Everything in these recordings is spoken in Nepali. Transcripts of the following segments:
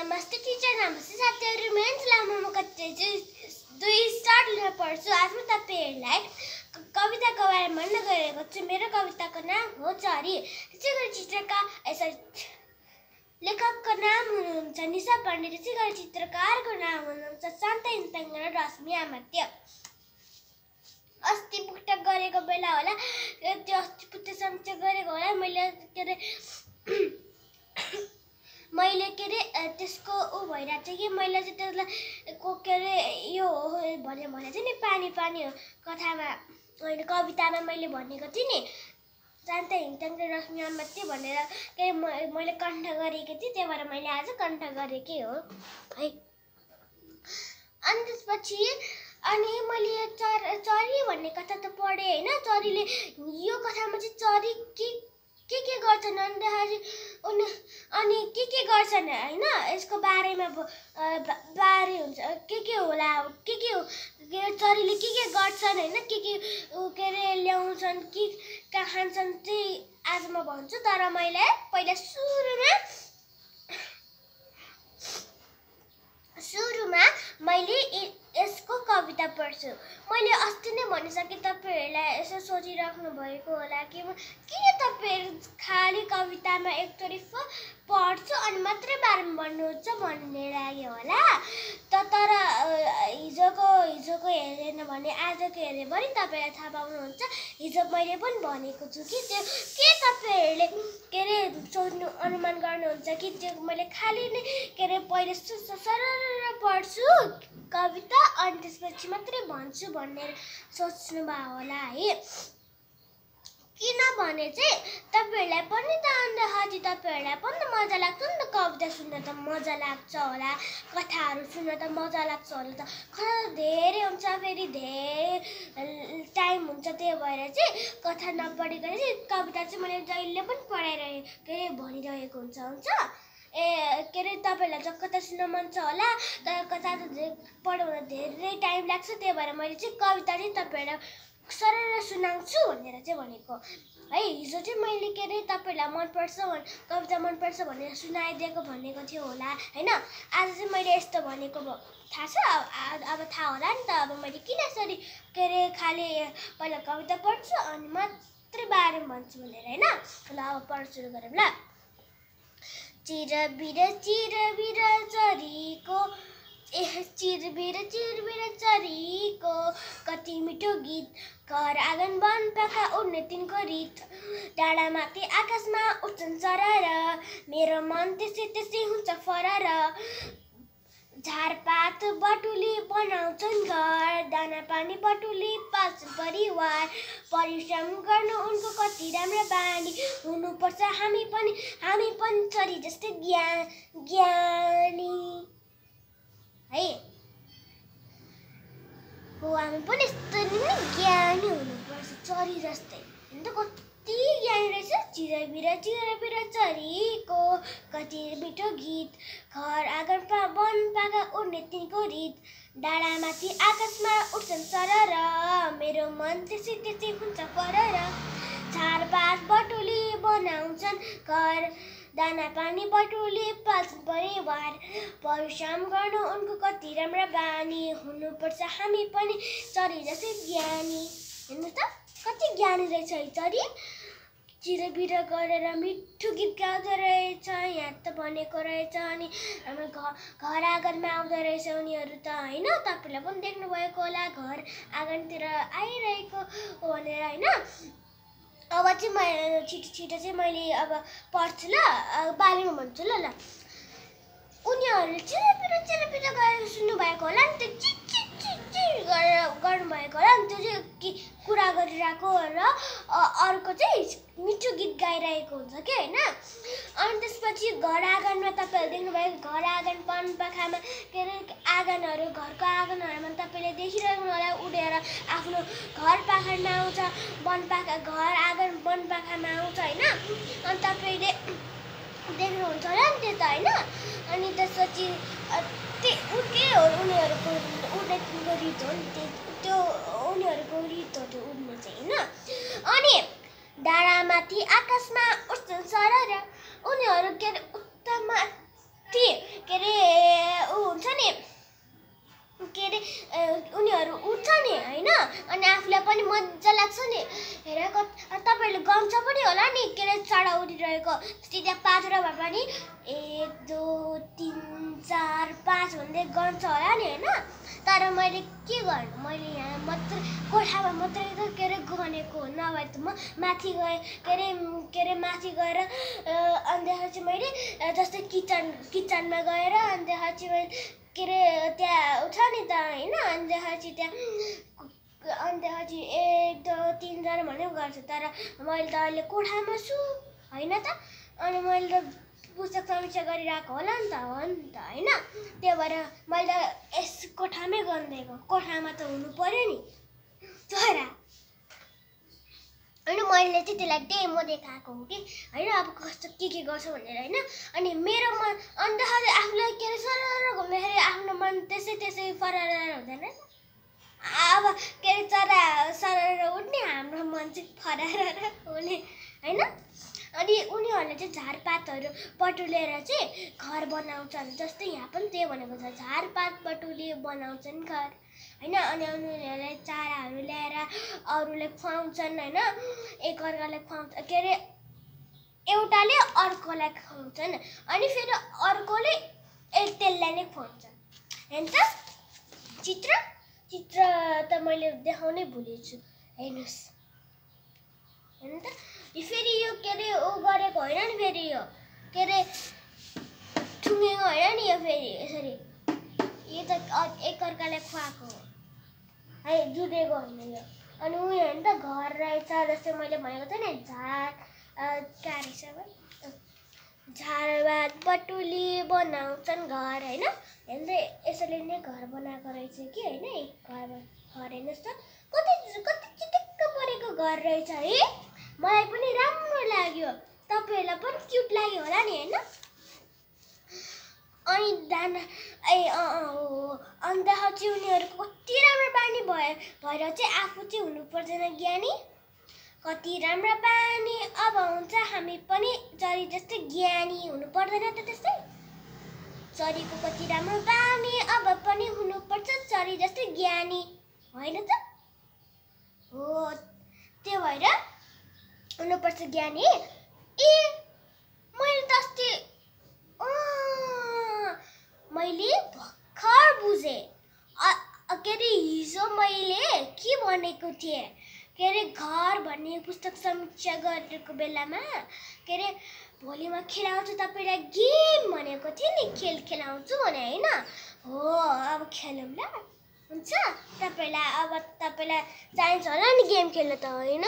नमस्ते टिचर नमस्ते साथीहरू मेरो लामो म कति दुई स्टार्टमा पढ्छु। आज म तपाईँहरूलाई कविताको बारेमा भन्न गएको छु। मेरो कविताको नाम हो चरी। त्यसै गरी चित्रका लेखकको नाम हुनुहुन्छ निशा पण्डित। त्यसै गरी चित्रकारको नाम हुनुहुन्छ शान्त इन्ताङ र रश्मि आमात्य। अस्ति पुट्टा गरेको बेला होला त्यो अस्ति पुट्टा समीक्षा गरेको होला। मैले के अरे मैले के अरे त्यसको ऊ भइरहेको थियो कि मैले चाहिँ त्यसलाई को के अरे यो हो भने भने चाहिँ नि पानी पानी हो कथामा होइन कवितामा मैले भनेको थिएँ नि। शान्त हिङताङ र रश्मि आमात्य भनेर के अरे म- मैले कण्ठ गरेको थिएँ त्यही भएर मैले आज कण्ठ गरेकै हो। है। अनि त्यसपछि अनि मैले चर चरी भन्ने कथा त पढेँ होइन? चरीले यो कथामा चाहिँ चरी के के के गर्छन् अन्त उनी अनि के के गर्छन् होइन? यसको बारेमा बारे हुन्छ। के के होला के के चरीले के के गर्छन् होइन? के के के अरे ल्याउँछन् के कहाँ खान्छन् चाहिँ आज म भन्छु। तर मैले पहिला सुरुमा सुरुमा मैले यसको कविता पढ्छु। मैले अस्ति नै भनिसकेँ तपाईँहरूलाई यसो सोचिराख्नु भएको होला कि तपाईँहरू खालि कवितामा एकतर्फ पढ्छु अनि मात्रै बारेमा भन्नुहुन्छ भन्ने लाग्यो होला। त तर हिजोको हिजोको हेरेन भने आजको हेऱ्यो भने तपाईँलाई थाहा पाउनुहुन्छ। हिजो मैले पनि भनेको छु कि त्यो के तपाईँहरूले के अरे सोच्नु अनुमान गर्नुहुन्छ कि त्यो मैले खालि नै के अरे पहिले सु- सु- सरर पढ्छु कविता अनि त्यसपछि मात्रै भन्छु भन्ने सोच्नु भयो होला है। किनभने चाहिँ तपाईँहरूलाई पनि त अन्त तपाईँहरूलाई पनि त मजा लाग्छ नि त कविता सुन्न त मजा लाग्छ होला कथाहरू सुन्न त मजा लाग्छ होला त। कथा धेरै हुन्छ फेरि धेरै टाइम हुन्छ त्यही भएर चाहिँ कथा नपढिकन चाहिँ कविता चाहिँ मैले जहिले पनि पढाइरहे के अरे भनिरहेको हुन्छ हुन्छ? ए के अरे तपाईँहरूलाई चाहिँ कथा सुन्न मन छ होला तर कथा त पढाउन धेरै टाइम लाग्छ त्यही भएर मैले चाहिँ कविता चाहिँ तपाईँहरूलाई सरर सुनाउँछु भनेर चाहिँ भनेको। है हिजो चाहिँ मैले के अरे तपाईँहरूलाई मनपर्छ भन् कविता मनपर्छ भनेर सुनाइदिएको भनेको थियो होला होइन? आज चाहिँ मैले यस्तो भनेको थाहा छ? अब थाहा होला नि त अब मैले किन यसरी के अरे खालि पहिला कविता पढ्छु अनि मात्रै बारेमा भन्छु भनेर होइन? ल अब पढ सुरु गरौँ ल चिरबिर चिरबिर चरीको चिरबिर चिरबिर चरीको। कति मिठो गीत घर आँगन वन पाखा उड्ने तिनको रित। डाँडामाथि आकाशमा उठ्छन् सरर मेरो मन त्यसै त्यसै हुन्छ फरर। झारपात बटुली बनाउँछन् घर दाना पानी बटुली पाल्छन् परिवार। परिश्रम गर्नु उनको कति राम्रो बानी। हुनुपर्छ हामी पनि हामी पनि चरी जस्तै ज्ञान ज्ञानी। है? हो हामी पनि यस्तरी नै ज्ञानी हुनुपर्छ चरी जस्तै होइन कति ज्ञानी रहेछ चिरबिर चिरबिर चरीको कति मिठो गीत घर आँगन पा वन पाका उड्ने तिनको रित डाँडामाथि आकाशमा उठ्छन् सरर मेरो मन त्यसै त्यसै हुन्छ परर झारपात बटुली बनाउँछन् घर दाना पानी बटुली पाल्छन् परिवार। परिश्रम गर्नु उनको कति राम्रो बानी हुनुपर्छ हामी पनि चरी जस्तै ज्ञानी। हेर्नु त कति ज्ञानी रहेछ है चरी चिरबिर गरेर मिठो गीत गाउँदो रहेछ यहाँ त भनेको रहेछ अनि हाम्रो घर घर आँगनमा आउँदो रहेछ उनीहरू त होइन? तपाईँलाई पनि देख्नुभएको होला घर आँगनतिर आइरहेको भनेर होइन? अब चाहिँ म छिटो छिटो चाहिँ मैले अब पढ्छु ल बारेमा भन्छु ल ल उनीहरूले चिरपिर चिरपिर गरेर सुन्नुभएको होला नि त्यो चिट चिट चिट गरेर गर्नुभएको होला नि त्यो चाहिँ कुरा गरिरहेको र अर्को चाहिँ मिठो गीत गाइरहेको हुन्छ कि होइन? अनि त्यसपछि घर आँगनमा तपाईँहरूले देख्नुभएको घर आँगन पाखामा के अरे आँगनहरू घरको आँगनहरूमा तपाईँले देखिरहनु होला उडेर आफ्नो घर पाखामा आउँछ वन पाखा घर आँगन वन पाखामा आउँछ होइन? अनि तपाईँले देख्नुहुन्छ होला नि त्यो त होइन? अनि त्यसपछि अ, त्यो उ के हो उनीहरूको उड्ने तिनको रित हो नि त्यो उनीहरूको रित उड्ने चाहिँ होइन। अनि डाँडामाथि आकाशमा उठ्छन् सरर उनीहरू के अरे उत्तरमा कति के अरे ऊ हुन्छ नि के अरे उनीहरू उठ्छ नि होइन। अनि आफूलाई पनि मजा लाग्छ नि। हेर तपाईँहरूले गम्छ पनि होला नि के अरे चढा उठिरहेको त्यहाँ त्यहाँ पाँचवटा भए पनि एक दुई तिन चार पाँच भन्दै गन्छ होला नि होइन। तर मैले के गर्नु? मैले यहाँ मात्रै कोठामा मात्रै त के अरे गनेको नभए त म माथि गएँ के अरे के अरे माथि गएर अ, अन्तखेरि चाहिँ मैले जस्तै किचन किचनमा गएर अन्तखेरि चाहिँ मैले के अरे त्यहाँ उठ नि त होइन अन्तखेरि चाहिँ त्यहाँ अन्तखेरि चाहिँ एक दुई तिनजना भने पो गर्छु तर मैले त अहिले कोठामा छु होइन त? अनि मैले त पुस्तक समीक्षा गरिरहेको होला नि त हो नि त होइन? त्यही भएर मैले त यस कोठामै गरिदिएको कोठामा त हुनु पर्यो नि। चरा होइन मैले चाहिँ त्यसलाई डेमो देखाएको हो कि? होइन अब कस्तो के के गर्छ भनेर होइन? अनि मेरो मन अन्तखेरि आफूलाई के अरे सरर घुम्दाखेरि आफ्नो मन त्यसै त्यसै फरर हुँदैन? अब के अरे चरा सरर उठ्ने हाम्रो मन चाहिँ फरर हुने होइन? अनि उनीहरूले चाहिँ झारपातहरू पटुलेर चाहिँ घर बनाउँछन्। जस्तै यहाँ पनि त्यही भनेको छ झारपात पटुले बनाउँछन् घर। होइन? अनि उनीहरूले चाराहरू ल्याएर अरूले खुवाउँछन् होइन? एकअर्कालाई खुवाउँछ के अरे? एउटाले अर्कोलाई खुवाउँछन् अनि फेरि अर्कोले त्यसलाई नै खुवाउँछन्। हेर्नु त चित्र? चित्र त मैले देखाउनै भुलेछु। हेर्नुहोस्। हेर्नु त फेरि यो के अरे ऊ गरेको होइन नि फेरि यो के अरे ठुङ्गेको होइन नि यो फेरि यसरी यो त एकअर्कालाई खुवाएको हो है जुधेको होइन यो अनि उयो हेर्नु त घर रहेछ जस्तै मैले भनेको थिएँ नि झार कहाँ रहेछ अब? झारबाद पटुली बनाउँछन् घर होइन हेर्नु त यसरी नै घर बनाएको रहेछ कि होइन घर घर हेर्नुहोस् त कति कति चिटिक्क परेको घर रहेछ है मलाई पनि राम्रो लाग्यो। तपाईँहरूलाई पनि क्युट लाग्यो होला नि होइन? अनि दाना ए हो अन्तखेरि चाहिँ उनीहरूको कति राम्रो बानी भयो भएर चाहिँ आफू चाहिँ हुनु पर्दैन ज्ञानी। कति राम्रो बानी। अब हुन्छ हामी पनि चरी जस्तै ज्ञानी हुनु पर्दैन त त्यस्तै। चरीको कति राम्रो बानी अब पनि हुनुपर्छ चरी जस्तै ज्ञानी। होइन त? हो त्यो भएर हुनुपर्छ ज्ञानी। ए मैले त अस्ति मैले भर्खर बुझेँ। के अरे हिजो मैले के भनेको थिएँ? के अरे घर भन्ने पुस्तक समीक्षा गरेको बेलामा के अरे भोलि म खेलाउँछु तपाईँलाई गेम भनेको थिएँ नि खेल खेलाउँछु भने होइन? हो अब खेलौँ ल। हुन्छ? तपाईँलाई अब तपाईँलाई चाहिन्छ होला नि गेम खेल्न त होइन?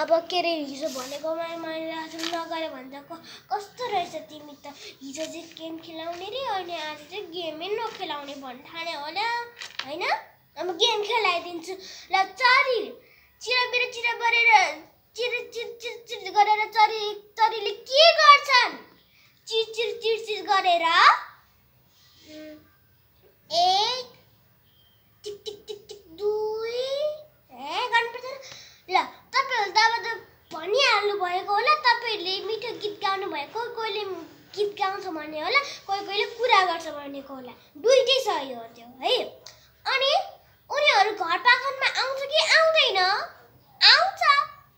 अब के अरे हिजो भनेकोमा मैले आज नगरे भने त क- कस्तो रहेछ तिमी त हिजो चाहिँ गेम खेलाउने रे अनि आज चाहिँ गेमै नखेलाउने भन्नु ठाने होला होइन अब गेम खेलाइदिन्छु ल चरी चिरबिर चिर गरेर चिर चिर चिर चिर गरेर चरी चरीले के गर्छन् चिर चिर चिर चिर गरेर एक टिक टिक टिक टिक दुई ए गर्नुपर्छ ल तपाईँहरू त अब त भनिहाल्नु भएको होला तपाईँहरूले मिठो गीत गाउनु भएको कोही कोहीले गीत गाउँछ भन्ने होला कोही कोहीले कुरा गर्छ भनेको होला। दुइटै छ यो त्यो है? अनि उनीहरू घर पाखनमा आउँछ कि आउँदैन? आउँछ।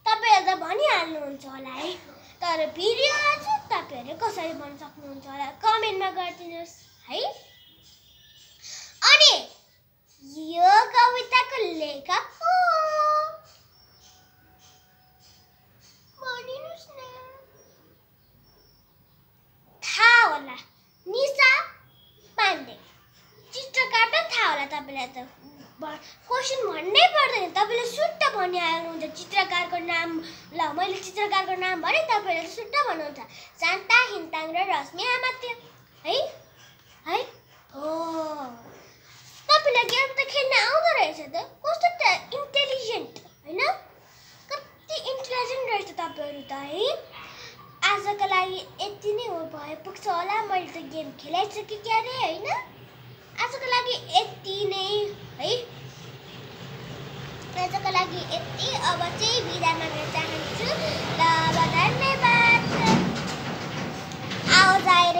तपाईँहरू त भनिहाल्नुहुन्छ होला है? तर भिडियो चाहिँ तपाईँहरूले कसरी भन्न सक्नुहुन्छ होला कमेन्टमा गरिदिनुहोस् है? अनि यो कविताको लेखक को भनिनुहोस् न थाहा होला निशा पाण्डे चित्रकार त थाहा होला तपाईँलाई त क्वेसन भन्नै पर्दैन तपाईँले सुट्ट भनिहाल्नुहुन्छ चित्रकारको नाम ल मैले चित्रकारको नाम भने तपाईँले सुट्ट भन्नुहुन्छ। शान्ता हिन्ताङ र रश्मि आमात्य। है? है? हो। तपाईँलाई गेम त खेल्न आउँदो रहेछ त। कस्तो त इन्टेलिजेन्ट होइन? कति इन्टेलिजेन्ट रहेछ तपाईँहरू त है? आजको लागि यति नै हो भए पुग्छ होला। मैले त गेम खेलाइसकेँ क्यारे होइन? आजको लागि यति नै है? आजको लागि यति अब चाहिँ बिदा माग्न चाहन्छु ल धन्यवाद आएर